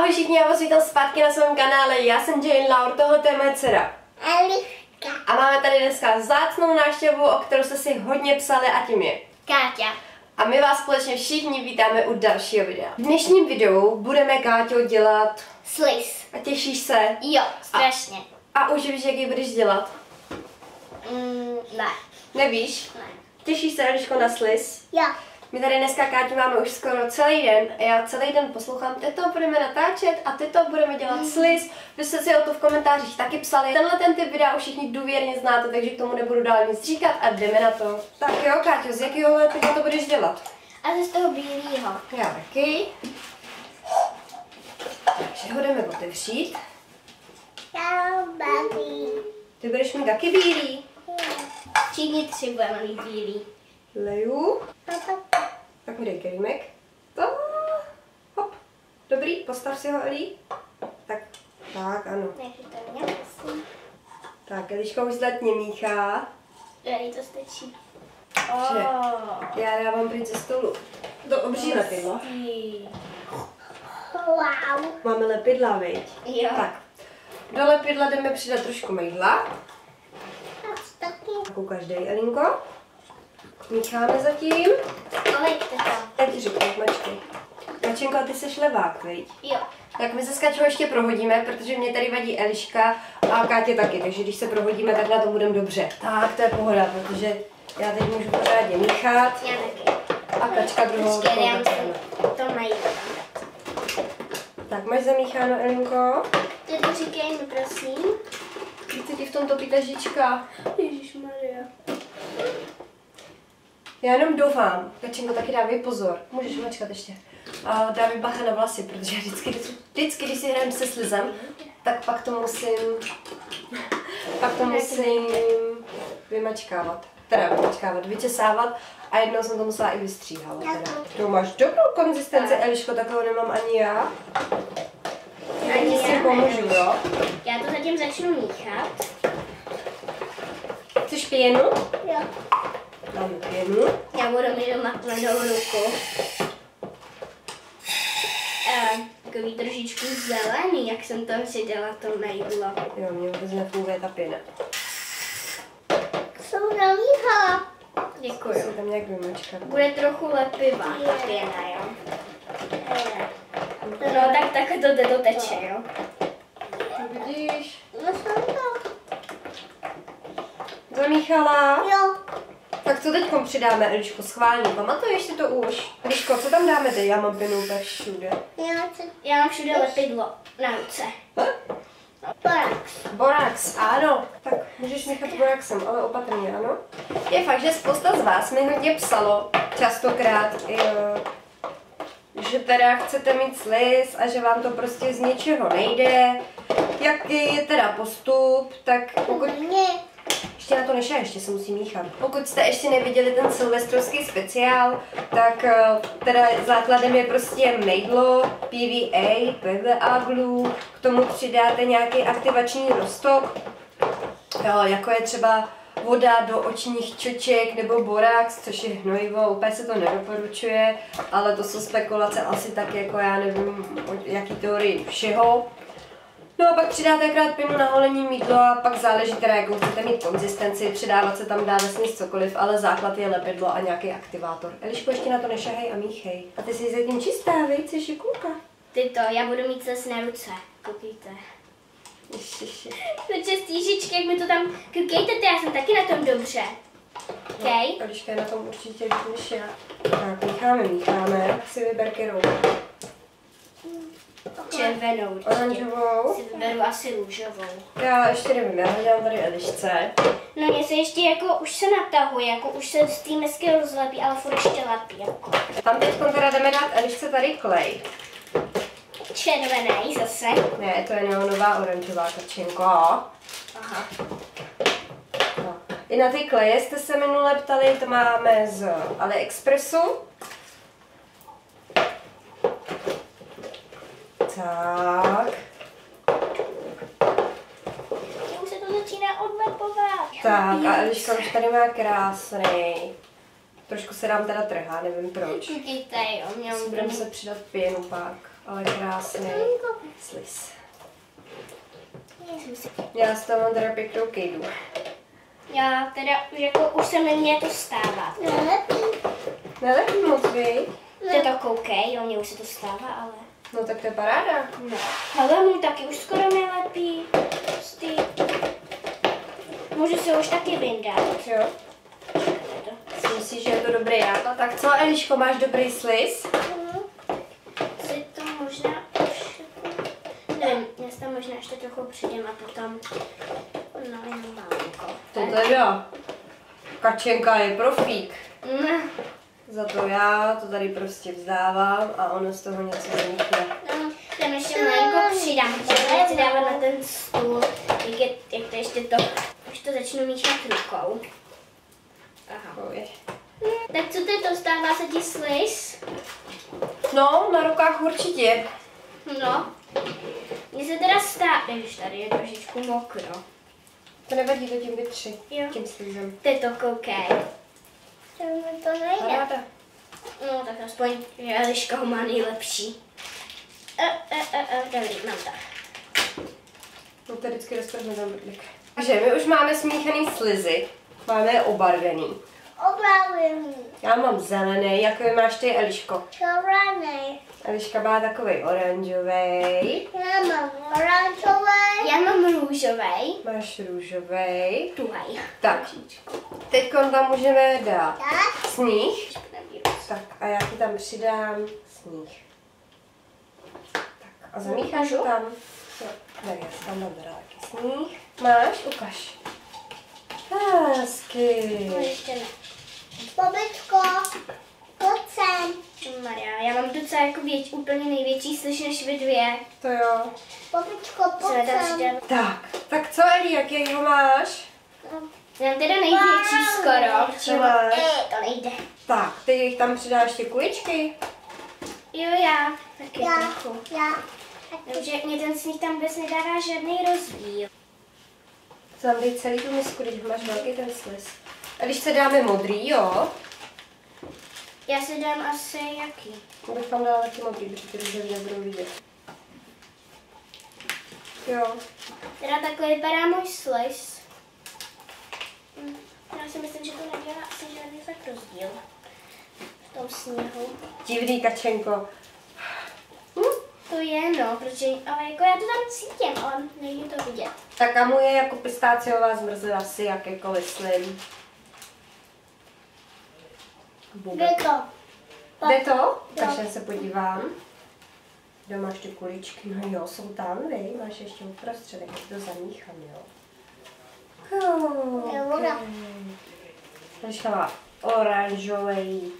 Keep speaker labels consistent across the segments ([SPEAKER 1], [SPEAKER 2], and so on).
[SPEAKER 1] Ahoj všichni, já vás vítám zpátky na svém kanále. Já jsem Jane Laur, tohle je moje dcera.
[SPEAKER 2] Eliška.
[SPEAKER 1] A máme tady dneska zácnou návštěvu, o kterou jste si hodně psali a tím je.
[SPEAKER 2] Káťa.
[SPEAKER 1] A my vás společně všichni vítáme u dalšího videa. V dnešním videu budeme Káťo dělat
[SPEAKER 2] Slis.
[SPEAKER 1] a těšíš se.
[SPEAKER 2] Jo, strašně.
[SPEAKER 1] A už víš, jaký budeš dělat?
[SPEAKER 2] Mm, ne.
[SPEAKER 1] Nevíš?
[SPEAKER 2] Ne.
[SPEAKER 1] Těšíš se, Eliško, na slis?
[SPEAKER 2] Jo.
[SPEAKER 1] My tady dneska Káťu máme už skoro celý den a já celý den poslouchám, ty to budeme natáčet a ty to budeme dělat slis. Vy jste si o to v komentářích taky psali. Tenhle ten typ videa už všichni důvěrně znáte, takže k tomu nebudu dál nic říkat a jdeme na to. Tak jo, Káťo, z jakého lepidla to budeš dělat?
[SPEAKER 2] A to z toho bílého.
[SPEAKER 1] Já taky. Takže ho jdeme otevřít.
[SPEAKER 2] Já baví.
[SPEAKER 1] Ty budeš mít taky bílý.
[SPEAKER 2] Všichni tři budeme mít bílý.
[SPEAKER 1] Leju. Tak mi dej kelímek. To. Hop. Dobrý, postav si ho, Eli. Tak, tak, ano. Tak, Eliška už zlatně míchá.
[SPEAKER 2] Tady to stačí.
[SPEAKER 1] Že?
[SPEAKER 2] Oh.
[SPEAKER 1] Já dávám pryč ze stolu. Do obří lepidla.
[SPEAKER 2] Wow.
[SPEAKER 1] Máme lepidla, viď?
[SPEAKER 2] Jo.
[SPEAKER 1] Tak, do lepidla jdeme přidat trošku mejdla.
[SPEAKER 2] Taky.
[SPEAKER 1] Tak ukaž dej, Elinko. Mícháme zatím.
[SPEAKER 2] Kolik to
[SPEAKER 1] ti řeknu, mačkej. Kačenko, ty jsi levák, viď?
[SPEAKER 2] Jo.
[SPEAKER 1] Tak my se s Kačou ještě prohodíme, protože mě tady vadí Eliška a Kátě taky, takže když se prohodíme, tak na to budeme dobře. Tak, to je pohoda, protože já teď můžu pořádně míchat
[SPEAKER 2] Já taky.
[SPEAKER 1] a Kačka druhou.
[SPEAKER 2] Počkej, já musím to najít.
[SPEAKER 1] Tak, máš zamícháno, Elinko?
[SPEAKER 2] Ty to říkej mi, prosím.
[SPEAKER 1] Chci ti v tomto pítažička.
[SPEAKER 2] Ježišmarja.
[SPEAKER 1] Já jenom doufám, Kačenko, taky dávej pozor. Můžeš mačkat ještě. A dávej bacha na vlasy, protože vždycky, vždycky když si hrajeme se slizem, tak pak to musím, pak to musím vymačkávat. Teda vymačkávat, vyčesávat a jednou jsem to musela i vystříhat. Teda. To máš dobrou konzistenci, Eliško, takovou nemám ani já. Já
[SPEAKER 2] Ani
[SPEAKER 1] ti s tím
[SPEAKER 2] já
[SPEAKER 1] pomůžu, jo?
[SPEAKER 2] Já to zatím začnu míchat.
[SPEAKER 1] Chceš pěnu?
[SPEAKER 2] Jo.
[SPEAKER 1] Máme pěnu.
[SPEAKER 2] Já budu mít doma tvrdout ruku. Eh, takový trošičku zelený, jak jsem tam si dala to mejdlo.
[SPEAKER 1] Jo, mě vůbec nefunguje ta pěna.
[SPEAKER 2] Jsou namíhala. Děkuju.
[SPEAKER 1] Musím tam nějak vymačkat.
[SPEAKER 2] Bude trochu lepivá ta pěna, jo? No tak tak to, to, to teče, jo?
[SPEAKER 1] Vidíš?
[SPEAKER 2] No jsem to.
[SPEAKER 1] Zamíchala?
[SPEAKER 2] Jo.
[SPEAKER 1] Tak co teď přidáme, Eliško, schválně, pamatuješ si to už? Eliško, co tam dáme teď? Já mám úplně všude.
[SPEAKER 2] Já mám všude lepidlo na ruce. Borax.
[SPEAKER 1] Borax, ano. Tak můžeš nechat boraxem, ale opatrně, ano? Je fakt, že spousta z vás mi hodně psalo, častokrát, jo, že teda chcete mít sliz a že vám to prostě z ničeho nejde. Jaký je teda postup, tak pokud. Ještě na to nešel, ještě se musí míchat. Pokud jste ještě neviděli ten silvestrovský speciál, tak eh, teda základem je prostě mejdlo, PVA, PVA glue, k tomu přidáte nějaký aktivační roztok, jo, jako je třeba voda do očních čoček nebo borax, což je hnojivo, úplně se to nedoporučuje, ale to jsou spekulace asi tak jako já nevím, jaký teorii všeho. No a pak přidáte akorát pěnu na holení mídlo a pak záleží teda, jakou chcete mít konzistenci, přidávat se tam dá vesměs cokoliv, ale základ je lepidlo a nějaký aktivátor. Eliško, ještě na to nešahej a míchej. A ty jsi zatím čistá, vej, jsi šikulka.
[SPEAKER 2] Ty to, já budu mít ses na ruce. Koukejte.
[SPEAKER 1] Ježiši.
[SPEAKER 2] To čestížičky, jak mi to tam... Koukejte, ty, já jsem taky na tom dobře. Okay.
[SPEAKER 1] Eliška je na tom určitě líp než já. Tak, mícháme, mícháme, tak si vyber kterou.
[SPEAKER 2] Červenou. vždycky.
[SPEAKER 1] Oranžovou.
[SPEAKER 2] Si vyberu asi růžovou.
[SPEAKER 1] Já ještě nevím, já hledám tady Elišce.
[SPEAKER 2] No mě se ještě jako, už se natahuje, jako už se z té mesky rozlepí, ale furt ještě lepí, jako.
[SPEAKER 1] Tam teď teda jdeme dát Elišce tady klej.
[SPEAKER 2] Červený zase.
[SPEAKER 1] Ne, to je neonová oranžová kačenko.
[SPEAKER 2] Aha.
[SPEAKER 1] No. I na ty kleje jste se minule ptali, to máme z AliExpressu. Tak.
[SPEAKER 2] Už se to začíná odlepovat.
[SPEAKER 1] Tak a Eliška už tady má krásný Trošku se nám teda trhá, nevím proč.
[SPEAKER 2] Jo, měl
[SPEAKER 1] Si budeme se přidat pěnu pak, ale krásný sliz. Já z toho mám teda pěknou kejdu.
[SPEAKER 2] Já teda jako už se mi mě to stává.
[SPEAKER 1] Nelepí moc, vy?
[SPEAKER 2] Ty to koukej, jo, mně už se to stává, ale...
[SPEAKER 1] No tak to je paráda.
[SPEAKER 2] No. Hele, můj taky už skoro nelepí. Stý. Můžu se už taky vyndat.
[SPEAKER 1] Jo. Si myslíš, že je to dobrý nápad? Tak co, Eliško, máš dobrý sliz?
[SPEAKER 2] Si to možná už... Nevím, já si tam možná ještě trochu přidím a potom... No, jenom malinko.
[SPEAKER 1] To teda. Kačenka je profík.
[SPEAKER 2] Ne.
[SPEAKER 1] Za to já to tady prostě vzdávám a ono z toho něco vznikne.
[SPEAKER 2] No, tam ještě malinko přidám, protože nechci dávat na ten stůl, jak, je, jak to ještě to, už to začnu míchat rukou. Aha.
[SPEAKER 1] Oj.
[SPEAKER 2] Tak co ty to stává se ti sliz?
[SPEAKER 1] No, na rukách určitě.
[SPEAKER 2] No. Mně se teda stává, když tady je trošičku mokro.
[SPEAKER 1] To nevadí, to tím vytři.
[SPEAKER 2] Jo.
[SPEAKER 1] Tím slizem.
[SPEAKER 2] Ty to koukej. To nejde.
[SPEAKER 1] Paráda.
[SPEAKER 2] No, tak aspoň Eliška ho má nejlepší. E, e, e, e, dobrý, mám to.
[SPEAKER 1] No to vždycky ten brdlik. Takže my už máme smíchaný slizy. Máme je obarvený.
[SPEAKER 3] Opravím.
[SPEAKER 1] Já mám zelený, jaký máš ty, Eliško?
[SPEAKER 3] Červený.
[SPEAKER 1] Eliška má takový oranžový.
[SPEAKER 3] Já mám oranžový.
[SPEAKER 2] Já mám růžový.
[SPEAKER 1] Máš růžový.
[SPEAKER 2] Tuhej.
[SPEAKER 1] Tak, teď tam můžeme dát
[SPEAKER 3] Tak.
[SPEAKER 1] sníh. Tak a já ti tam přidám sníh. Tak a zamícháš tam. Jo, ne, já si tam dám teda taky sníh. Máš? Ukaž. Hezky.
[SPEAKER 2] No, ještě ne.
[SPEAKER 3] Babičko. Pojď sem.
[SPEAKER 2] Maria, já mám docela jako věč, úplně největší slyš než vy dvě.
[SPEAKER 1] To jo.
[SPEAKER 3] Babičko,
[SPEAKER 2] Co
[SPEAKER 3] pojď sem.
[SPEAKER 1] Tak, tak co Eli, jaký ho máš?
[SPEAKER 2] Já mám teda největší skoro.
[SPEAKER 1] Co máš?
[SPEAKER 2] E, to nejde.
[SPEAKER 1] Tak, ty jich tam přidáš ještě kuličky.
[SPEAKER 2] Jo, já. Taky
[SPEAKER 3] Já.
[SPEAKER 2] trochu.
[SPEAKER 3] Já.
[SPEAKER 2] Takže mě ten sníh tam vůbec nedává žádný rozdíl.
[SPEAKER 1] Tam dej celý tu misku, když máš velký ten sliz. A když se dáme modrý, jo?
[SPEAKER 2] Já si dám asi jaký?
[SPEAKER 1] Bych tam dala taky modrý, protože ty růžový nebudou vidět. Jo.
[SPEAKER 2] Teda takhle vypadá můj slice. Hm, Já si myslím, že to nedělá asi žádný fakt rozdíl v tom sněhu.
[SPEAKER 1] Divný kačenko. Hm?
[SPEAKER 2] To je no, protože, ale jako já to tam cítím, ale nejde to vidět.
[SPEAKER 1] Tak a mu je jako pistáciová zmrzlina asi jakýkoliv slim.
[SPEAKER 3] Jde to.
[SPEAKER 1] Jde to? Takže se podívám. Kde máš ty kuličky? No jo, jsou tam, vy. Máš ještě uprostřed, jak to zamíchám, jo. Počka má oranžový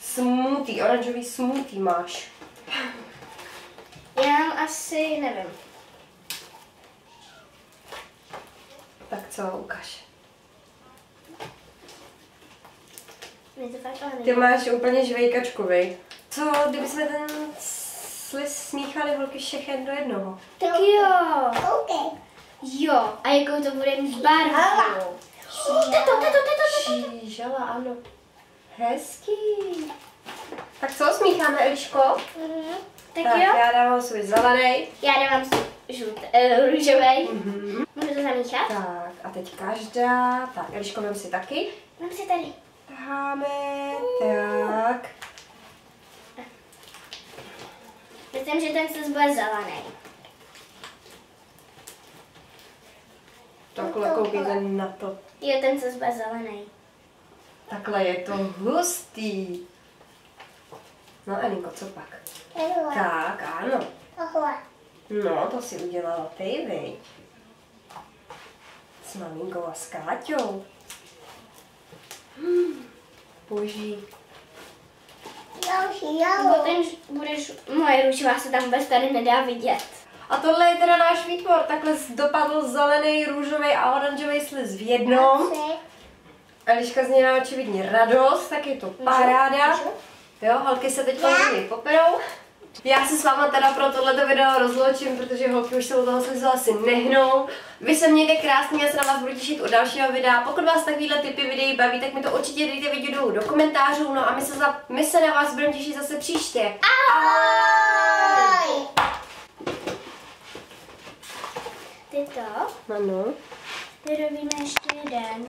[SPEAKER 1] smoothie, oranžový smoothie máš.
[SPEAKER 2] Já mám asi, nevím.
[SPEAKER 1] Tak co, ukaž.
[SPEAKER 2] Mě to fakt ale
[SPEAKER 1] Ty máš úplně žvejkačku, vy. Co, kdyby jsme ten sliz smíchali holky všechen do jednoho?
[SPEAKER 2] Tak jo.
[SPEAKER 3] OK.
[SPEAKER 2] Jo, a jakou to bude mít barvu? Tato, tato, tato, tato.
[SPEAKER 1] Žížala, ano. Hezký. Tak co, smícháme, Eliško?
[SPEAKER 3] Mhm.
[SPEAKER 2] Tak
[SPEAKER 1] tak
[SPEAKER 2] jo.
[SPEAKER 1] já dávám svůj zelený.
[SPEAKER 2] Já dávám žlutý, uh, růžový.
[SPEAKER 1] Mhm.
[SPEAKER 2] Můžu to zamíchat?
[SPEAKER 1] Tak, a teď každá. Tak, Eliško, vem si taky.
[SPEAKER 2] Mám si tady.
[SPEAKER 1] Taháme. Tak.
[SPEAKER 2] Myslím, že ten se bude zelený.
[SPEAKER 1] Takhle koukejte na to.
[SPEAKER 2] Jo, ten se bude zelený.
[SPEAKER 1] Takhle je to hustý. No, Elinko, co pak?
[SPEAKER 3] Tohle.
[SPEAKER 1] Tak, ano.
[SPEAKER 3] Tohle.
[SPEAKER 1] No, to si udělala ty, viď? S maminkou a s Káťou. Boží.
[SPEAKER 2] Ž- budeš, moje růžová se tam vůbec tady nedá vidět.
[SPEAKER 1] A tohle je teda náš výtvor. Takhle dopadl zelený, růžový a oranžový sliz v jednom. Eliška z něj má očividně radost, tak je to paráda. Jo, holky se teď yeah. poperou. Já se s váma teda pro tohleto video rozloučím, protože holky už se u toho slizu asi nehnou. Vy se mějte krásně, já se na vás budu těšit u dalšího videa. Pokud vás takovýhle typy videí baví, tak mi to určitě dejte vidět dolů do komentářů. No a my se, za, my se na vás budeme těšit zase příště.
[SPEAKER 3] Ahoj!
[SPEAKER 2] Ty to?
[SPEAKER 1] Ano.
[SPEAKER 2] Vyrobíme ještě jeden.